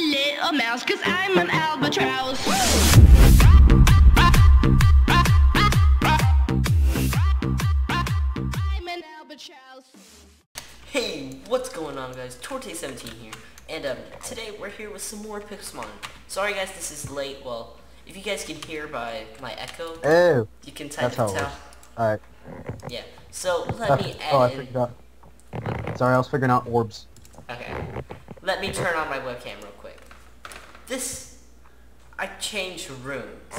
little mouse, cause I'm an albatross. I'm an albatross. Hey, what's going on guys? Torta17 here, and um, today we're here with some more Pixelmon. Sorry guys, this is late. Well, if you guys can hear by my echo, Oh, you can type that's it it out. Alright. Yeah. So let me Oh, I add in. figured out. Sorry, I was figuring out orbs. Okay. Let me turn on my webcam real quick. This, I changed rooms.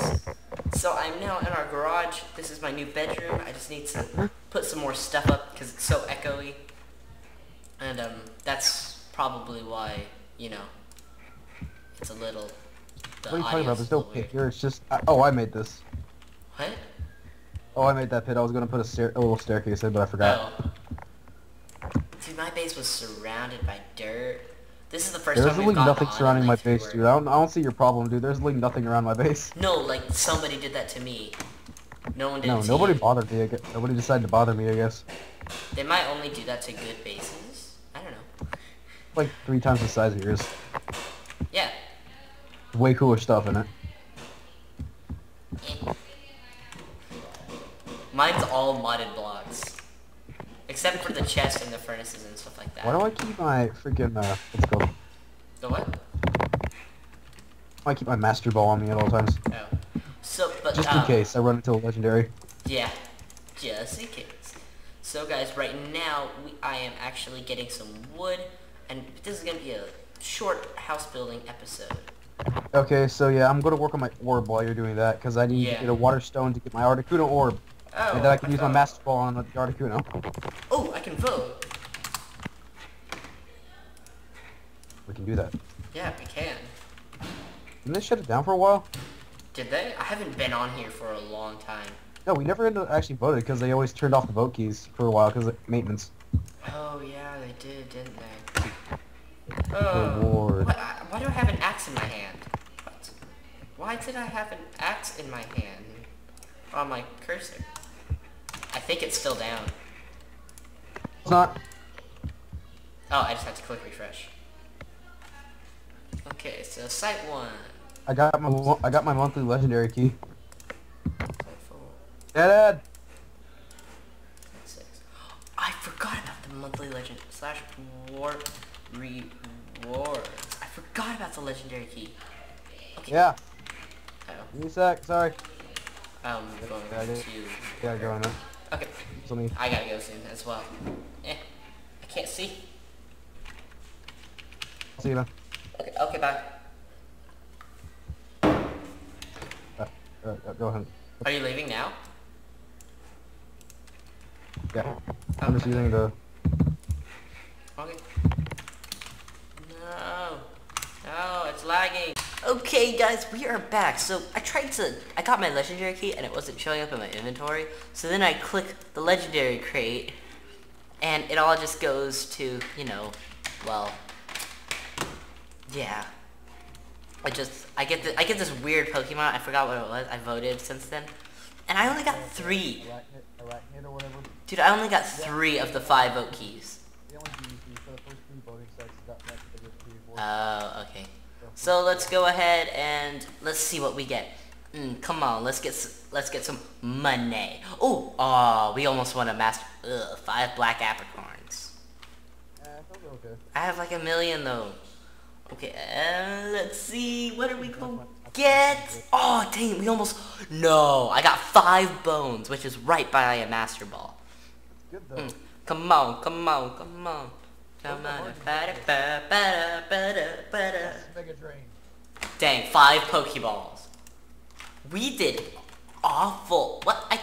So I'm now in our garage. This is my new bedroom. I just need to put some more stuff up because it's so echoey. And um, that's probably why, you know, it's a little. The What are you talking about? There's no pit here. It's just. I, oh, I made this. What? Oh, I made that pit. I was gonna put a, stair, a little staircase in, but I forgot. Oh. Dude, my base was surrounded by dirt. This is the first There's time we've nothing surrounding my base, dude. I don't, I don't see your problem, dude. There's literally nothing around my base. No, like somebody did that to me. No one did No, nobody you. bothered me. I guess. Nobody decided to bother me, I guess. They might only do that to good bases. I don't know. Like three times the size of yours. Yeah. Way cooler stuff in it. Mine's all modded blocks. Except for the chest and the furnaces and stuff like that. Why do I keep my freaking, uh, what's it called? The what? Why I keep my master ball on me at all times? Oh. So, but, Just in um, case I run into a legendary. Yeah, just in case. So guys, right now we, I am actually getting some wood, and this is gonna be a short house building episode. Okay, so yeah, I'm gonna work on my orb while you're doing that, because I need Yeah. to get a water stone to get my Articuno orb. Oh, and then oh, I can use my master ball on the Articuno. Oh, I can vote. We can do that. Yeah, we can. Didn't they shut it down for a while? Did they? I haven't been on here for a long time. No, we never actually voted because they always turned off the vote keys for a while because of maintenance. Oh yeah, they did, didn't they? Oh, Reward. what, I- why do I have an axe in my hand? What? Why did I have an axe in my hand on my cursor? I think it's still down. It's not. Oh, I just have to click refresh. Okay, so site one. I got my I got my monthly legendary key. Site four. Dad, six. I forgot about the monthly legend slash warp rewards. I forgot about the legendary key. Okay. Yeah. Oh, Give me a sec. Sorry. Um, I'm going Yeah, to. Gotta go in there. Okay, So me. I gotta go soon as well. Eh, I can't see. See you then. Okay, okay, bye. Uh, uh, go ahead. Are you leaving now? Yeah. I'm just using the. Okay. No. No, it's lagging. Okay, guys, we are back. So I tried to, I got my legendary key and it wasn't showing up in my inventory. So then I click the legendary crate and it all just goes to, you know, well, yeah. I just, I get the, I get this weird Pokemon. I forgot what it was. I voted since then. And I only got three. Arachnid or whatever. Dude, I only got three of the five vote keys. They only do for the first three voting sites. Got that for the three or four. Oh, okay. So let's go ahead and let's see what we get. Mm, come on, let's get let's get some money. Oh, oh, we almost won a master. Ugh, five black apricorns. Eh, okay. I have like a million though. Okay, uh, let's see. What are we gonna get? Oh, dang, we almost. No, I got five bones, which is right by a master ball. Good though. Mm, Come on, come on, come on. Come on. Ba. Dang, five Pokeballs. We did awful. What? I.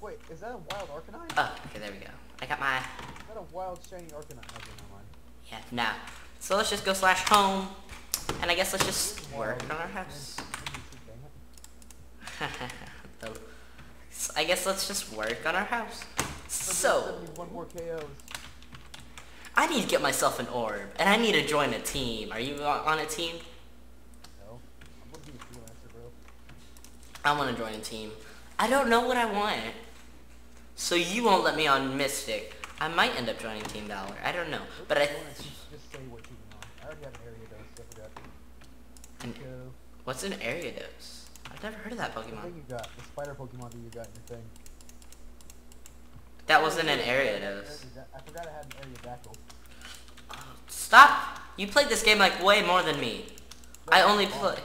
Wait, is that a wild Arcanine? Oh, okay, there we go. I got my. Is that a wild shiny Arcanine? Okay, never mind. Yeah, nah. So let's just go slash home. And I guess let's just work on our house. I guess let's just work on our house. So, One more KOs. I need to get myself an orb. And I need to join a team. Are you on a team? No. I'm gonna be a freelancer, bro. I want to join a team. I don't know what I want. So you won't let me on Mystic. I might end up joining Team Valor. I don't know. But I... Just say what you want. I already have an Ariados. An-. What's an Ariados? I've never heard of that Pokemon. thing you got, the spider Pokemon that you got in your thing. That wasn't an Oh, Ariados. I forgot I had an area Aerodactyl. Stop! You played this game like way more than me. I only play.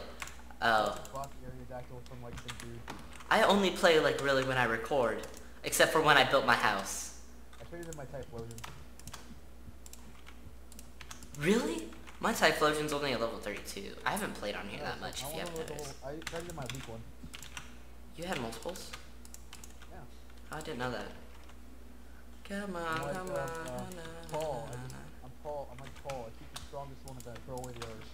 Oh, I bought the Aerodactyl from like some dude. I only play like really when I record, except for when I built my house. I traded in my Typhlosion. Really? My Typhlosion's only a level 32. I haven't played on here that much. If you haven't noticed. I traded in my weak one. You had multiples? Yeah. Oh, I didn't know that. Come on, I'm like, come uh, on. uh, na, na, Paul. I na, just. I'm Paul. I'm like Paul. I keep the strongest one and then I throw away the others.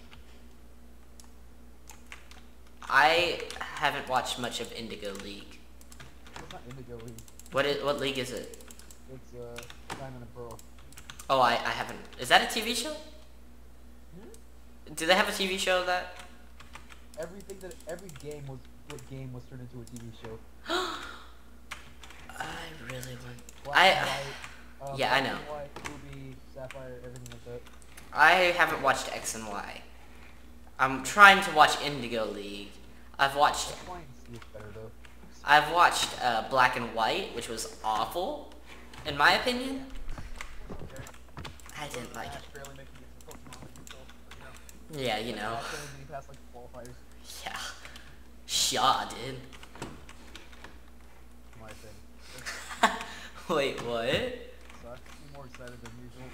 I haven't watched much of Indigo League. It's not Indigo League. What is what league is it? It's uh, Diamond and Pearl. Oh, I, I haven't. Is that a TV show? Do they have a TV show of that? Everything that every game was what game was turned into a TV show. I really want. Black I- white, uh, yeah, I know. White, Ruby, Sapphire, everything like that. I haven't watched X and Y. I'm trying to watch Indigo League. I've watched The flying sea is better though. I've watched uh, Black and White, which was awful, in my opinion. I didn't like it. barely making it to Pokemon League, so, you know. Yeah, you know. Ash only made it past like qualifiers. Yeah. Shaw did. My thing. Wait, what? So I'm more excited than usual.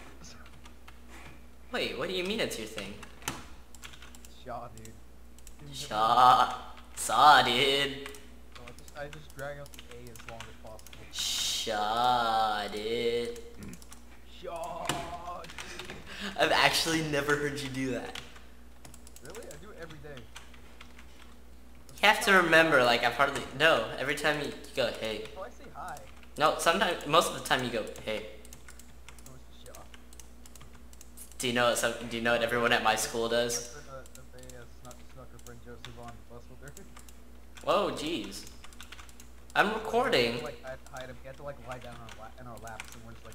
Wait, what do you mean it's your thing? Shaw, dude. Shaw. Saw, dude. So I just, I just drag out the A as long as possible. Shaw, dude. Shaw. dude. I've actually never heard you do that. Really? I do it every day. You have to remember, like, I've hardly... No, every time you go, hey. Oh, I say hi. No, sometimes, most of the time you go, hey. No, it's Shaw. Do you know what some, do you know what everyone at my school does? If, if they snuck, snuck her friend Joseph on the bus with her. Whoa, jeez. I'm recording. Like, I to hide him. He had to like lie down on our, la- in our laps, and we're just like,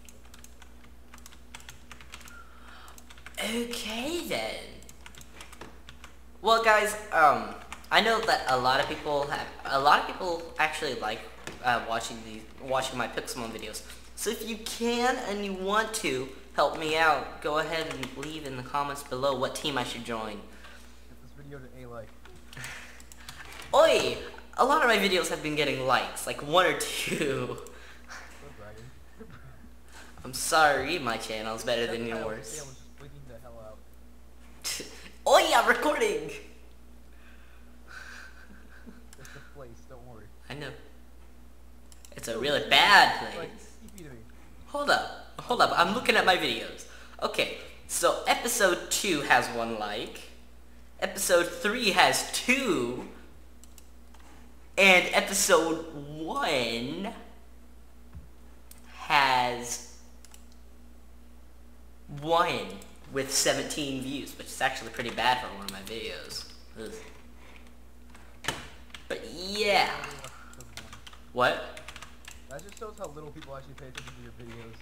Okay then. Well, guys, um, I know that a lot of people have, a lot of people actually like uh, watching these, watching my Pixelmon videos. So if you can and you want to help me out, go ahead and leave in the comments below what team I should join. get this video to A like. Oi! A lot of my videos have been getting likes, like one or two. I'm sorry, my channel's better than That guy over yours. there was just wigging the hell out. Oi, I'm recording! It's the place, don't worry. I know. It's a really bad place. Like, TP to me. Hold up. Hold up. I'm looking at my videos. Okay, so episode 2 has one like. Episode 3 has two. And episode 1 has one with 17 views, which is actually pretty bad for one of my videos. Ugh. But yeah. What? That just shows how little people actually pay attention to your videos.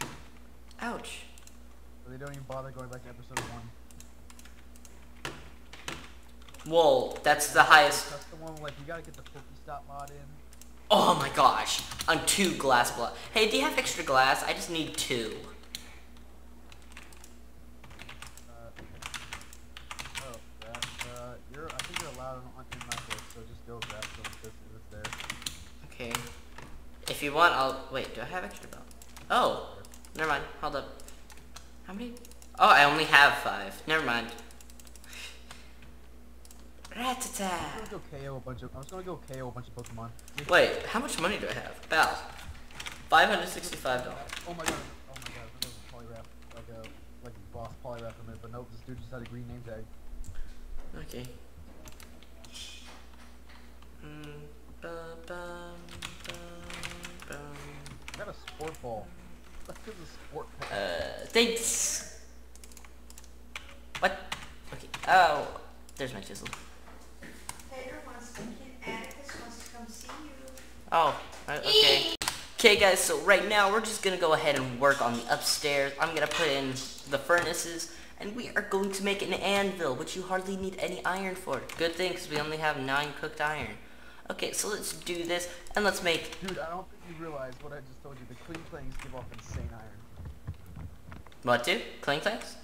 Ouch. They don't even bother going back to episode one. Whoa, that's the highest. That's the one where, like you gotta get the Pokestop mod in. Oh my gosh, on two glass blocks. Hey, do you have extra glass? I just need two. Uh, oh, that, uh, you're, I think you're allowed on, in my place, so just go grab some if it's, if it's there. Okay. If you want, I'll wait. Do I have extra belt? Oh, never mind. Hold up. How many? Oh, I only have five. Never mind. I'm Rattata. just gonna go KO a bunch of, I'm just gonna go KO a bunch of Pokemon. Wait, how much money do I have? About five hundred sixty-five dollars. Oh my god, oh my god, that was a polygraph, like a, like a boss polygraph from it, but nope, this dude just had a green name tag. Okay. Mm, bum, bum, sport ball. That's because a sport ball. Uh, thanks. What? Okay. Oh, there's my chisel. Taylor wants to, Atticus wants to come see you. Oh, okay. Okay guys, so right now we're just gonna go ahead and work on the upstairs. I'm gonna put in the furnaces And we are going to make an anvil, which you hardly need any iron for. Good thing, because we only have nine cooked iron. Okay, so let's do this, and let's make... Dude, I don't think you realize what I just told you. The clean things give off insane iron. What, do? Cling things?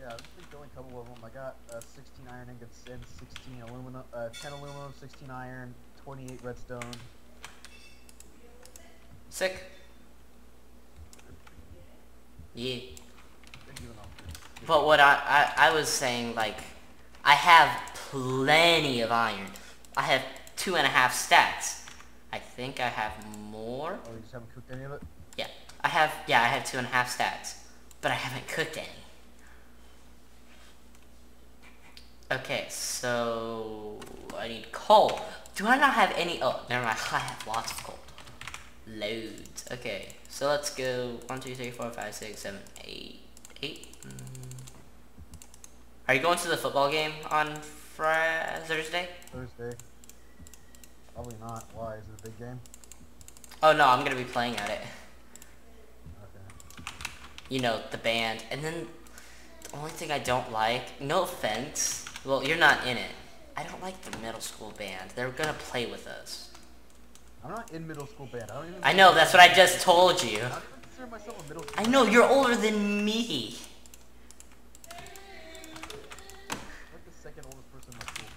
Yeah, I think the only couple of them. I got uh, 16 iron ingots and 16 aluminum, uh, 10 aluminum, 16 iron, 28 redstone. Sick. Yeah. Thank you enough. But what I, I, I was saying, like, I have plenty of iron. I have two and a half stacks. I think I have more. Oh, you just haven't cooked any of it? Yeah, I have, yeah, I have two and a half stacks. But I haven't cooked any. Okay, so I need coal. Do I not have any? Oh, never mind. I have lots of coal. Loads. Okay, so let's go. One, two, three, four, five, six, seven, eight, eight. Mm. Are you going to the football game on Friday, Thursday? Thursday. Probably not. Why? Is it a big game? Oh no, I'm gonna be playing at it. Okay. You know, the band. And then the only thing I don't like, no offense, well, you're not in it. I don't like the middle school band. They're gonna play with us. I'm not in middle school band. I don't even. I know, that's what I just told you. I don't consider myself a middle. I know, you're older than me. I'm like the second oldest person in my school.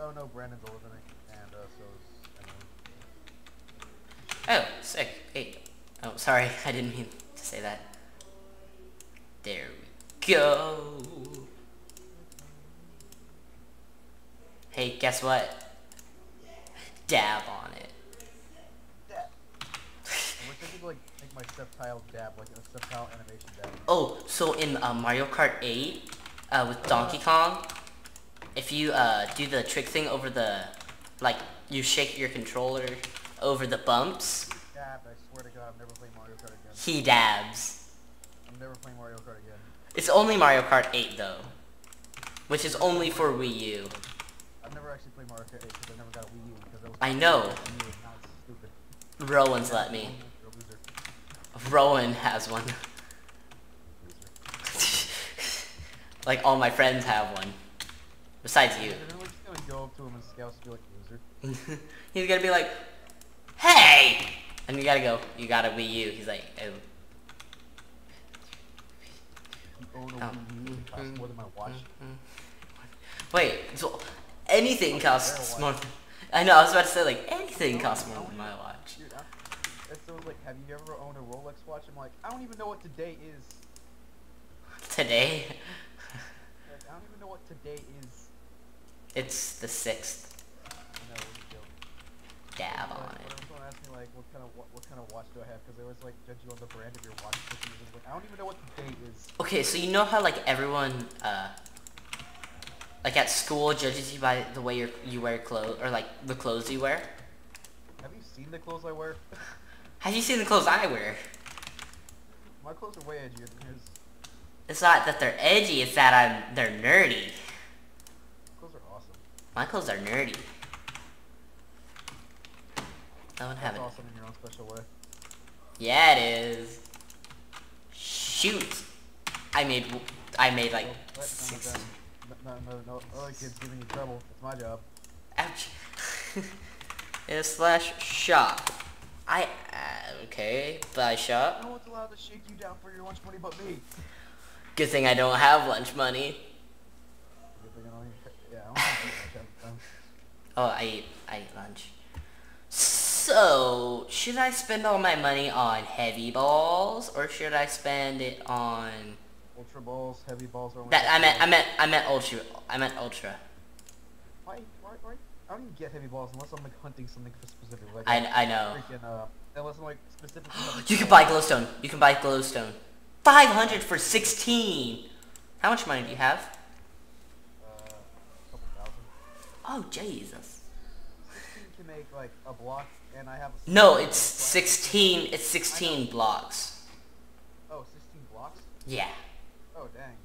Oh no, Brandon's older than me, and uh, so is Emily. Oh, sick. Hey. Oh, sorry, I didn't mean to say that. There we go. Hey, guess what? Dab on it. Dab. I wish I could like make my step dab, like a step animation dab. Oh, so in uh, Mario Kart 8, uh, with Donkey Kong, if you uh, do the trick thing over the, like, you shake your controller over the bumps, Dab. I swear to God, I'm never playing Mario Kart again. he dabs. I'm never playing Mario Kart again. It's only Mario Kart 8 though, which is only for Wii U. I've never actually played Mario Kart 8 because I never got a Wii U because that was. I know. Wii U, and now stupid. Rowan's let me. You're a loser. Rowan has one. Like all my friends have one. Besides you. Everyone's gonna go up to him and scout be like, loser. He's gonna be like, hey! And you gotta go, you gotta be you. He's like, oh. oh, oh. You own a Oh. Wii U, it costs more than my watch. Mm-hmm. Wait, so anything costs more than... I know, I was about to say like, anything costs more than my watch. Dude, so like, have you ever owned a Rolex watch? I'm like, I don't even know what today is. Today, Like, I don't even know what today is. it's the 6th. No, it's a joke. Dab on it. Me like, what kind of what, what kind of watch do I have? Because they always like judge you on the brand of your watch. Like, I don't even know what today is. Okay, so you know how like everyone, uh, like at school judges you by the way you you wear clothes, or like the clothes you wear? Have you seen the clothes I wear? Have you seen the clothes I wear? My clothes are way edgier than his. It's not that they're edgy, it's that I'm, they're nerdy. My Clothes are awesome. My clothes are nerdy. I don't have That's it. awesome in your own special way. Yeah, it is. Shoot. I made, I made like Oh, six. no, no, no, other kids giving you trouble. It's my job. Ouch. yeah, slash shop. I, uh, okay, buy shop. No one's allowed to shake you down for your lunch money but me. Good thing I don't have lunch money. Good thing I don't Yeah, I don't have lunch half. Oh, I ate, I ate lunch. So, should I spend all my money on heavy balls, or should I spend it on... Ultra balls, heavy balls only. That, I meant, I meant, I meant ultra, I meant ultra. Why, why, why? I don't even get heavy balls unless I'm like hunting something for specific. Like I, I know. freaking uh, unless I'm like hunting You can buy glowstone. You can buy glowstone. 500 for 16. How much money do you have? Uh, a couple thousand. Oh, Jesus. Sixteen can make like a block, and I have. No, it's 16, it's 16 blocks. Oh, 16 blocks. Yeah. Oh dang.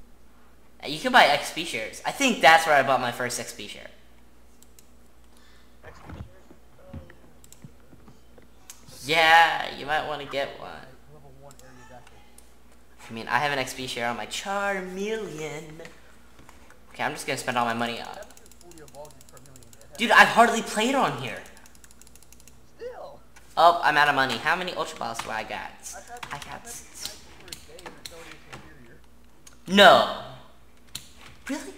Uh, You can buy XP shares. I think that's where I bought my first XP share. XP shares. Uh, Yeah, you might want to get one. I one. I mean, I have an XP share on my Charmeleon. Okay, I'm just gonna spend all my money on. 740 evolved you per million. It Dude, I've hardly played on here. Oh, I'm out of money. How many Ultra Balls do I got? I got. had these nights for a day and it's already superior. No. Really? I mean,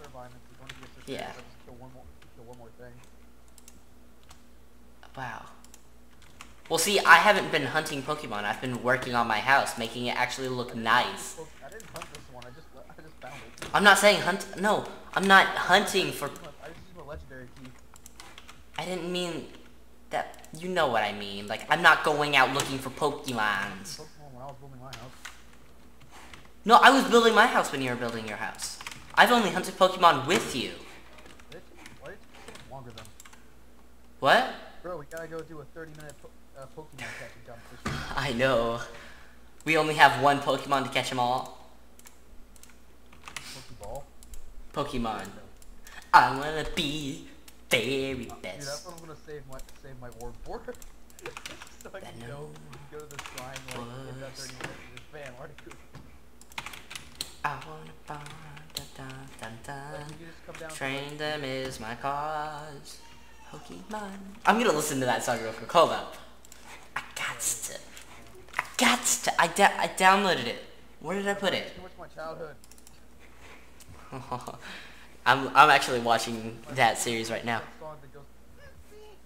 Turbine is going to be a superior. Yeah. but Just kill one more, kill one more thing. Wow. Well, see, I haven't been hunting Pokemon. I've been working on my house, making it actually look nice. I didn't hunt this one. I just, I just found it. I'm not saying hunt. No, I'm not hunting for. I just used my legendary key. I didn't mean that. You know what I mean. Like, I'm not going out looking for Pokemons. Pokemon when I was building my house. No, I was building my house when you were building your house. I've only hunted Pokemon with you. Did it? Why did it take so much longer then? What? Bro, we gotta go do a 30 minute po uh, Pokemon catching competition. I know. We only have one Pokemon to catch them all. Pokeball. Pokemon. I wanna be very Dude, that's what I'm gonna save my save my orb for. so I can go, go to the shrine like in that 30 minutes and just bam, Articuno. I wanna dun dun dun dun. you can just come down to, Train them is my cause. Pokemon. I'm gonna listen to that song real quick. Hold up. I got to. I got to. I, da- I downloaded it. Where did I put it? Too much my childhood. I'm I'm actually watching that series right now. That song that goes, "Wolfie,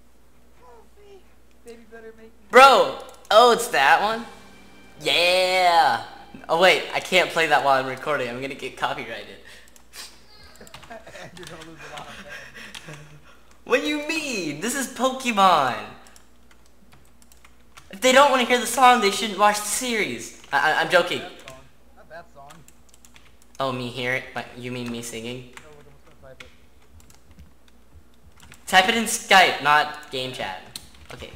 Wolfie, Baby better make me Bro! Oh, it's that one? Yeah! Oh wait, I can't play that while I'm recording. I'm gonna get copyrighted. and you're gonna lose a lot of fans. What do you mean? This is Pokemon. If they don't want to hear the song, they shouldn't watch the series. I, I, I'm joking. That song. Not that song. Oh, me hear it? But you mean me singing? No, look, I'm just gonna type it. Type it in Skype, not game chat. Okay.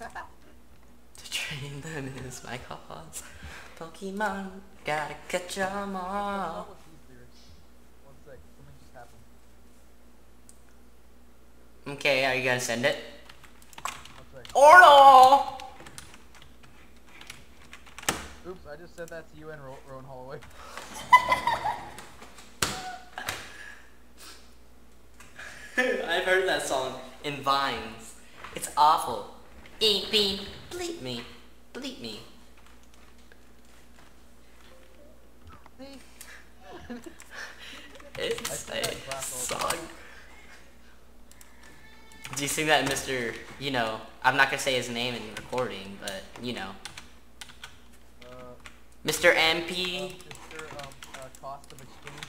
To train them is my cause. Pokemon, gotta catch 'em all. up with these lyrics? One sec, something just happened. Okay, are you gonna send it? Or no! Oops, I just said that to you and Ro- Rowan Holloway. I've heard that song in Vines. It's awful. Beep beep, bleep me, bleep me. It's a that in class all the song. Do you sing that Mr. You know, I'm not gonna say his name in recording, but you know, Uh, Mr. um, MP. Mr. Um, uh, cost of exchange.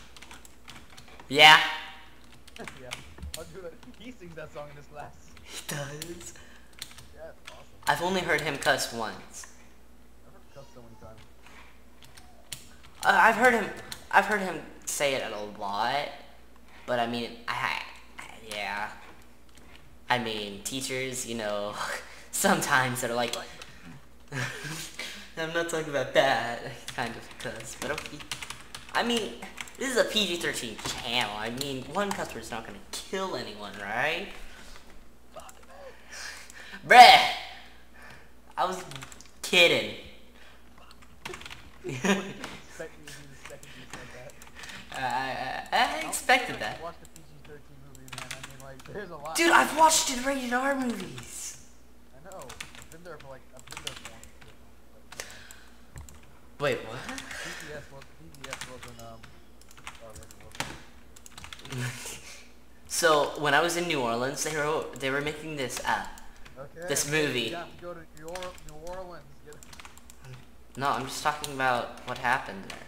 Yeah, yeah, I'll do it. He sings that song in his class. he does. Yeah, it's awesome. I've only heard him cuss once. I've heard cuss so many times. Uh, I've heard him. I've heard him say it a lot, but I mean, I, yeah. I mean, teachers, you know, sometimes they're like, I'm not talking about that kind of cuss, but okay. I mean, this is a PG-13 channel. I mean, one word's not gonna kill anyone, right? Bruh, I was kidding. Expect me to do the second you said that. I, I, I expected that. The PG-13 movies, man. I mean, like, there's a lot. Dude, I've watched it rated R movies. I know. I've been there for like, I've been there for one. Wait, what? BTS was, BTS wasn't, um, uh, rated wasn't. So when I was in New Orleans, they were they were making this uh Okay. This movie. To go to New, or- New Orleans. No, I'm just talking about what happened there.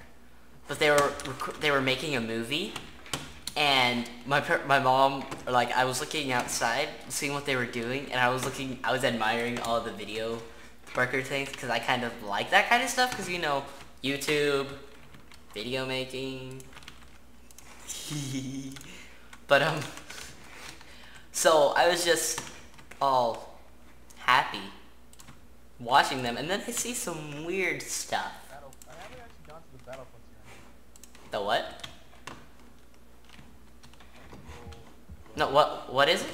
But they were rec- they were making a movie, and my my mom like I was looking outside, seeing what they were doing, and I was looking, I was admiring all the video worker things because I kind of like that kind of stuff because you know YouTube, video making. but um, so I was just all happy watching them, and then I see some weird stuff. I the what? No, what? What is it?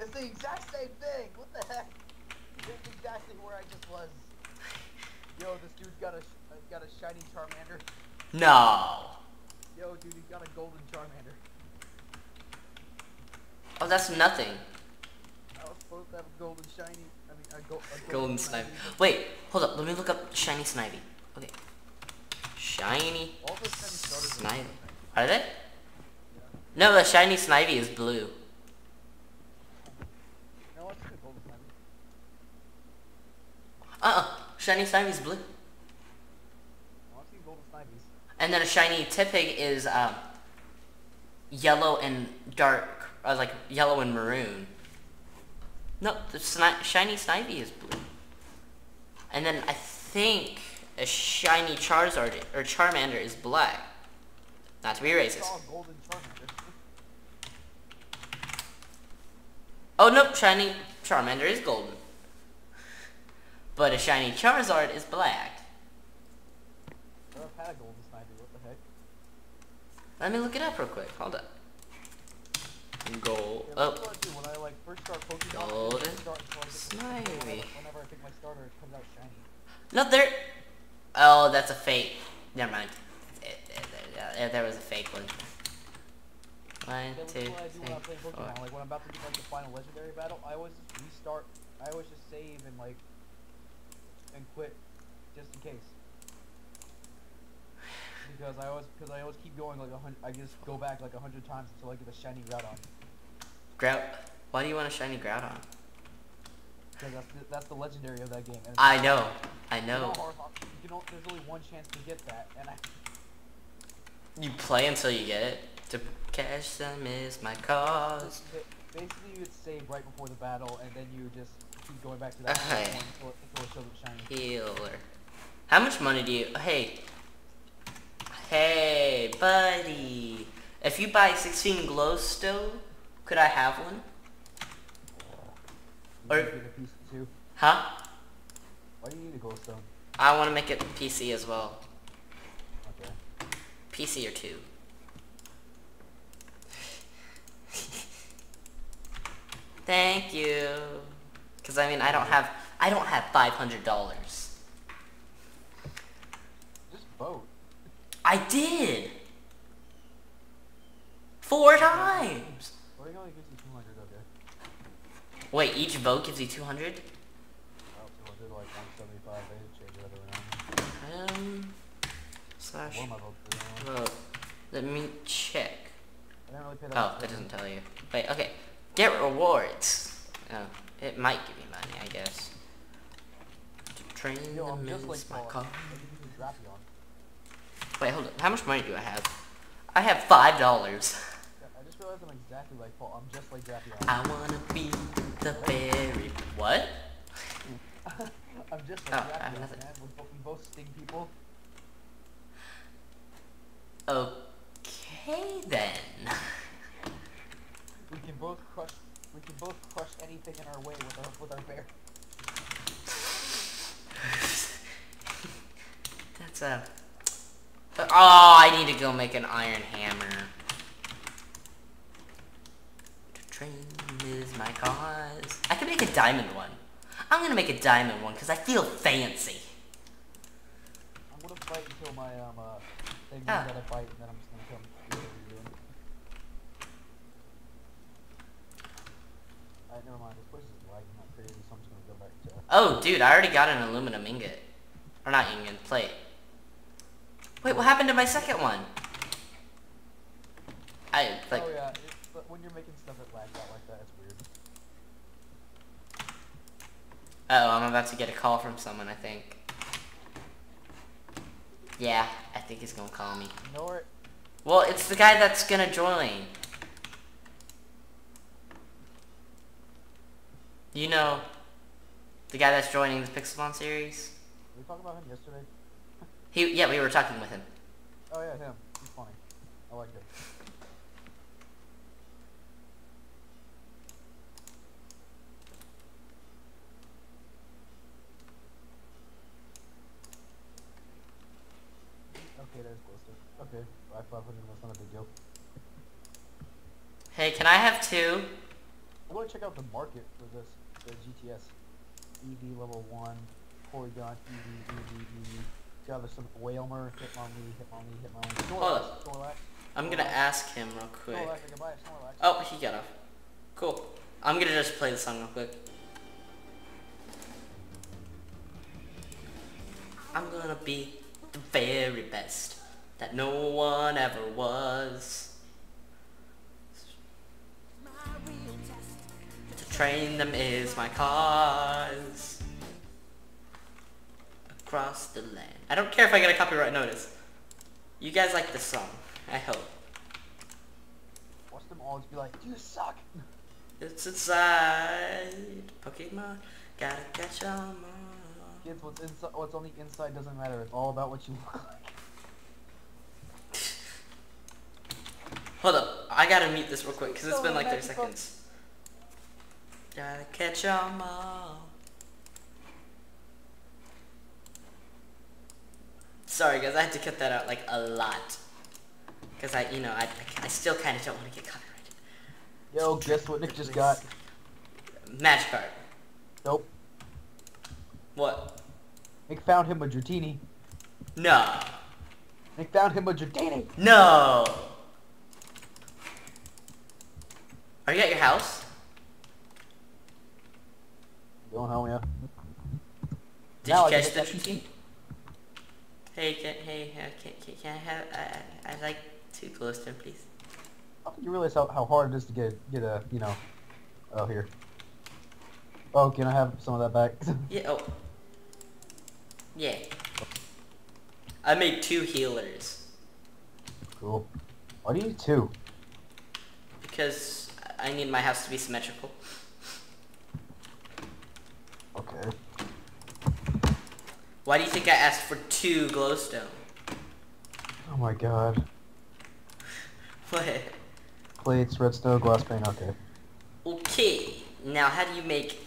It's the exact same thing. What the heck? It's just was. Yo, this dude's got a uh, got a shiny Charmander. No. Yo, dude, he's got a golden Charmander. Oh, that's nothing. I was supposed to have a golden shiny. I mean, a, go- a Golden Snivy. Wait, hold up. Let me look up shiny Snivy. Okay. Shiny All the shiny starters Snivy. golden. Are they? No, the shiny Snivy is blue. No, it's a golden Snivy. Uh-uh. Shiny Snivy is blue. No, I've seen golden Snivies. And then a shiny Tepig is um, yellow and dark, uh, like yellow and maroon. No, the sni- shiny Snivy is blue. And then I think a shiny Charizard or Charmander is black. Not to be racist. saw a golden Charmander. Oh nope, shiny Charmander is golden. But a shiny Charizard is black. I've had a golden Snivy. What the heck? Let me look it up real quick. Hold up. Gold. Yeah, Oh, that's I I like first start Pokemon. I Golden just start until I get the- Snivy. Whenever, whenever I pick my starter, it comes out shiny. no, there. Oh, that's a fake. Never mind. It, it, it, uh, there was a fake one. One, That's what I do when I play four. Pokemon. Like when I'm about to get like the final legendary battle, I always just restart. I always just save and like and quit just in case. Because I always, because I always keep going like a hundred. I just go back like a hundred times until I get a shiny Groudon. Grout. Why do you want a shiny Groudon? Because that's the, that's the legendary of that game. I know. I know know. how hard- you know, there's only one chance to get that, and I. You play until you get it. To catch them is my cause. Basically, you would save right before the battle, and then you just keep going back to that Okay. until, until it shows up shiny. Healer. How much money do you? Hey. Hey, buddy. If you buy 16 glowstone, could I have one? Or- can get a piece too. Huh? Why do you need a glowstone? I want to make it PC as well. Okay. PC or two. Thank you. Cause I mean I don't have I don't have five hundred dollars. Just vote. I did. Four times. Well, it only gives you 200, okay. Wait, each vote gives you two hundred? Well, 200, like 175, they change it other around. Um slash One of my votes for the other one. vote. Let me check. Really that Oh, that doesn't tell you. Wait, okay. Get rewards. Oh, it might give you money, I guess. To train Yo, them is my Paul. call. I give you the Drapion. Wait, hold on. How much money do I have? I have five dollars. I just realized I'm exactly like Paul. I'm just like Drapion. I wanna be the berry. What? I'm just Oh, like I have nothing. man. We, bo- we both sting people. Okay then. We can both crush. We can both crush anything in our way with our with our bear. That's a. Oh, I need to go make an iron hammer. To train is my cause. I could make a diamond one. I'm gonna make a diamond one because I feel fancy. I'm gonna fight until my um uh thing Ah. that I fight, and then I'm just gonna come. do whatever you're doing. Alright, never mind. This place is lagging like crazy, so I'm just gonna go back to. Oh, dude, I already got an aluminum ingot. Or not ingot, plate. Wait, what happened to my second one? I, like, oh yeah, but when you're making stuff that lags out like that, it's weird. oh, I'm about to get a call from someone, I think. Yeah, I think he's gonna call me. Ignore it. Well, it's the guy that's gonna join. You know, the guy that's joining the Pixelmon series? Did we talk about him yesterday? He, yeah, we were talking with him. Oh yeah, him. He's funny. I like him. Okay, there's closer. Okay, I 500 that's not a big deal. Hey, can I have two? I want to check out the market for this, the GTS EV level 1. Porygon, Eevee, Eevee, Eevee. There's some Wailmer, Hitmonlee, Hitmonlee, Hitmonlee. Hold Snorlax, up. Snorlax, I'm gonna ask him real quick. Snorlax, I can buy a Snorlax. Oh, he got off. Cool. I'm gonna just play the song real quick. I'm gonna be the very best that no one ever was. To train them is my cause. Across the land. I don't care if I get a copyright notice. You guys like this song. I hope. Watch them always be like, you suck. It's inside Pokemon. Gotta catch 'em all. Kids, what's inside, what's on the inside doesn't matter. It's all about what you look like. Hold up, I gotta mute this real quick because it's been like 30 seconds. Gotta catch 'em all. Sorry guys, I had to cut that out like a lot. Because I, you know, I, I still kind of don't want to get copyrighted. Yo, guess what Nick just got? Match card. Nope. What? Nick found him a Dratini. No. Nick found him a Dratini. No. Are you at your house? Going home, yeah. Did Now you can catch the that Dratini? Hey, can, hey, uh, can, can, can I have, I, I, I'd like two him, please. I you realize how, how hard it is to get get a you know. Oh here. Oh, can I have some of that back? Yeah, oh. Yeah. I made two healers cool. Why do you need two? because I need my house to be symmetrical. Okay. Why do you think I asked for two glowstone? Oh my god. What? Plates, redstone, glass pane. Okay. Okay. Now, how do you make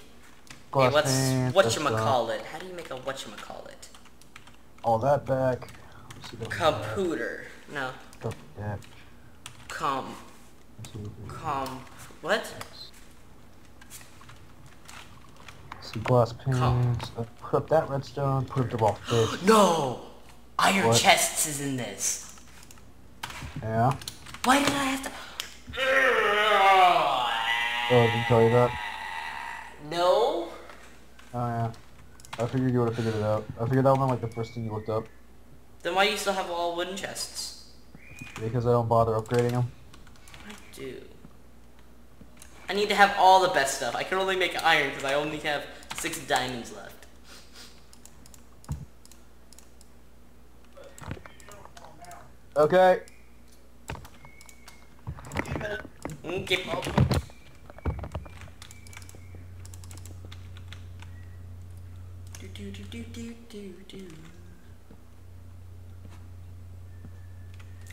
Glass hey, what's pane. what redstone. call it? How do you make a what call it? All that back. Let's see that back. Computer. No. Oh, yeah. Com. One, two, three, Com. What? See glass panes. Com- Uh, put up that redstone. Put up the raw fish. No. Iron What? chests is in this. yeah. Why did I have to? Oh, did he tell you that? No. Oh yeah. I figured you would have figured it out. I figured that one like the first thing you looked up. Then why do you still have all wooden chests? Because I don't bother upgrading them. I do. I need to have all the best stuff. I can only make iron because I only have six diamonds left. Okay. Okay. Do, do, do, do, do, do, do.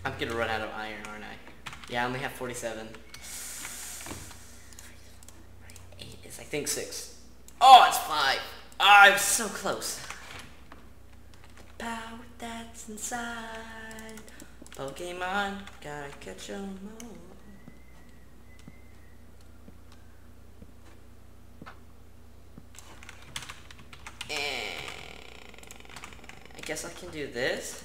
I'm gonna run out of iron, aren't I? Yeah, I only have 47. Eight is, I think, six. Oh, it's five. I was so close. The power that's inside. Pokemon, gotta catch 'em all. I guess I can do this.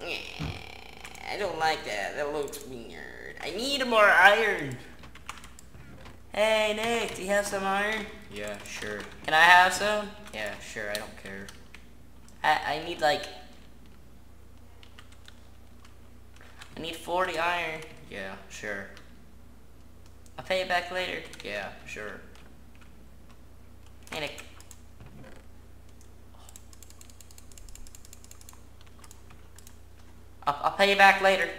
I don't like that. That looks weird. I need more iron. Hey, Nick, do you have some iron? Yeah, sure. Can I have some? Yeah, sure, I don't care. I, I need like... I need 40 iron. Yeah, sure. I'll pay you back later. Yeah, sure. Hey, Nick. I'll, I'll pay you back later.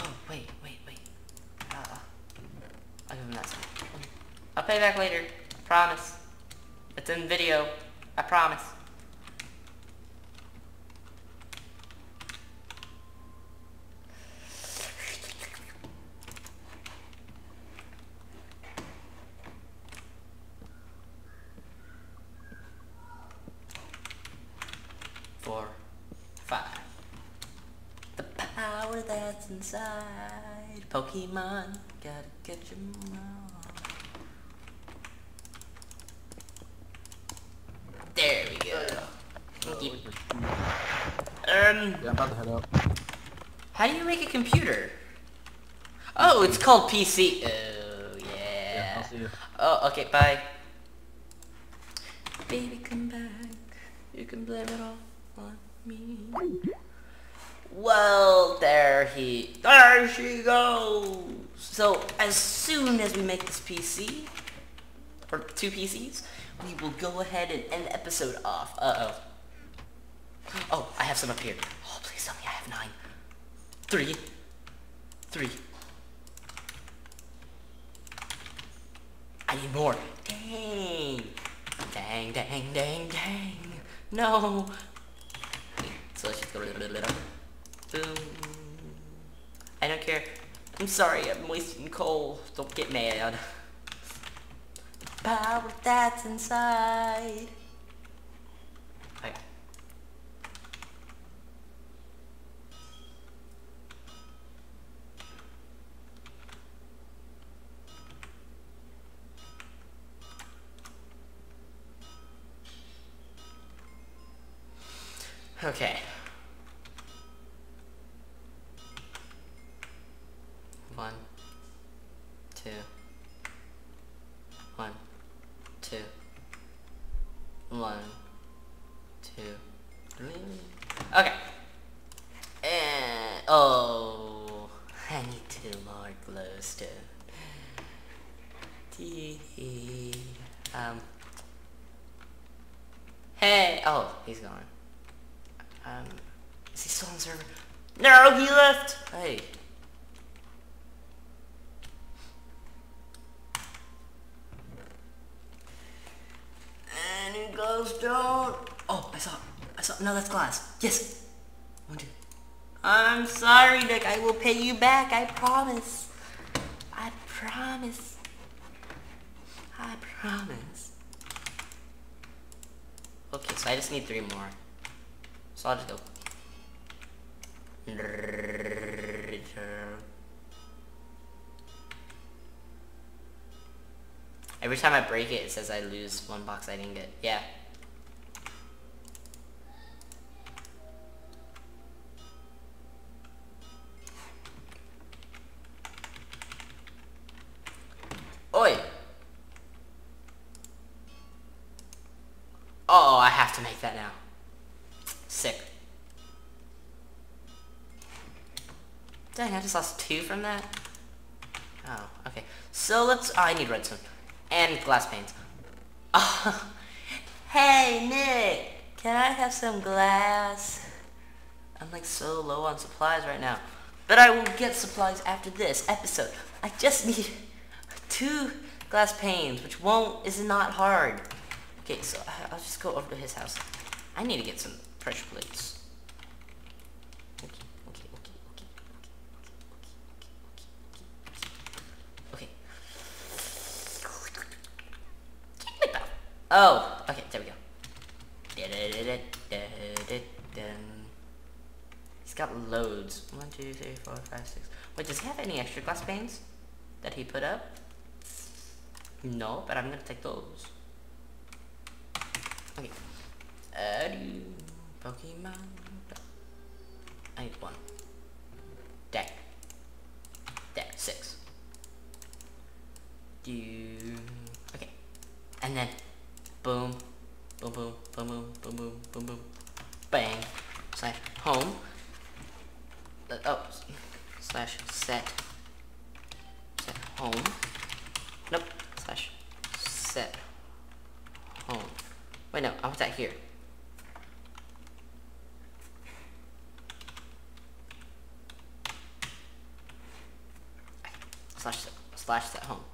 Oh, wait, wait, wait. Uh, I'll give him that song. I'll pay back later. Promise. It's in video. I promise. Four, five. The power that's inside Pokemon gotta get your mom. There we go. Uh, Yep. like the- Um, Yeah, I'm about to head out. How do you make a computer? Oh, it's called PC. Oh, Yeah, yeah. I'll see you. Oh, okay, bye. Baby, come back. You can blame it all on me. Well, there he, there she goes. So, as soon as we make this PC, or two PCs, we will go ahead and end the episode off. Uh-oh. Oh, I have some up here. Oh, please tell me I have nine. Three. Three. I need more. Dang. Dang, dang, dang, dang. No. So let's just go. Boom. I don't care. I'm sorry, I'm wasting coal. Don't get mad. Power that's inside. Okay. One, two, one, two, one, two, three. Okay. And oh, I need two more glowstone. Um. Hey. Oh, he's gone. Um, is he still on the server? No, he left! Hey. Any glowstone? Oh, I saw, I saw, no, that's glass. Yes. One, two. I'm sorry, Nick. I will pay you back. I promise. I promise. I promise. Okay, so I just need three more. So I'll just go. Every time I break it, it says I lose one box I didn't get. Yeah. Oi! Oh, I have to make that now. Dang, I just lost two from that? Oh, okay. So let's... Oh, I need redstone. And glass panes. Oh, hey, Nick! Can I have some glass? I'm like so low on supplies right now. But I will get supplies after this episode. I just need two glass panes, which won't... is not hard. Okay, so I'll just go over to his house. I need to get some pressure plates. Oh, okay, there we go. He's got loads. One, two, three, four, five, six. Wait, does he have any extra glass panes that he put up? No, but I'm gonna take those. Okay. Do Pokemon. I need one. Deck. Deck six. Do okay. And then boom, boom, boom, boom, boom, boom, boom, boom, boom, bang. Slash home. Oh, slash set. Set home. Nope. Slash set home. Wait, no, I want that here. Slash slash set home.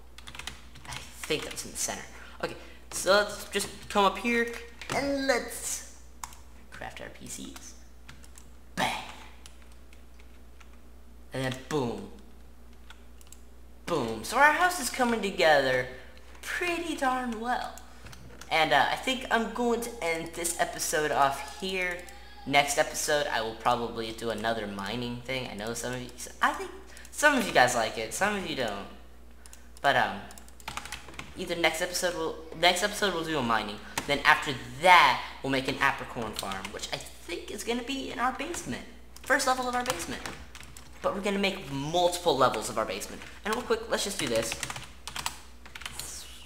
I think that's in the center. Okay, so let's just come up here and let's craft our PCs. Bang. And then boom. Boom. So our house is coming together pretty darn well. And uh, I think I'm going to end this episode off here. Next episode, I will probably do another mining thing. I know some of you, I think some of you guys like it, some of you don't. But um, either next episode will next episode we'll do a mining. Then after that we'll make an apricorn farm, which I think is gonna be in our basement, first level of our basement. But we're gonna make multiple levels of our basement. And real quick, let's just do this.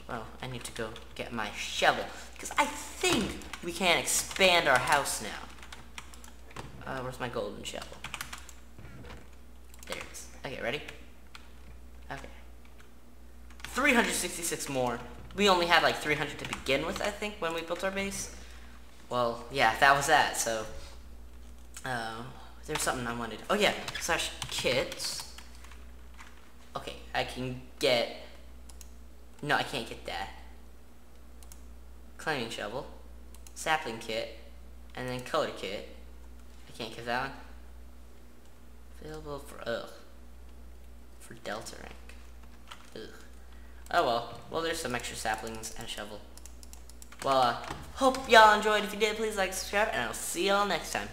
Well, I need to go get my shovel because I think we can expand our house now. Uh, where's my golden shovel? There it is. Okay, ready? Okay. 366 more. We only had like 300 to begin with, I think, when we built our base. Well, yeah, that was that, so... Uh, there's something I wanted. Oh, yeah, slash kits. Okay, I can get... No, I can't get that. Climbing shovel. Sapling kit. And then color kit. I can't get that one. Available for, ugh. For Delta rank. Ugh. Oh well. Well, there's some extra saplings and a shovel. Well, uh, hope y'all enjoyed. If you did, please like, subscribe, and I'll see y'all next time.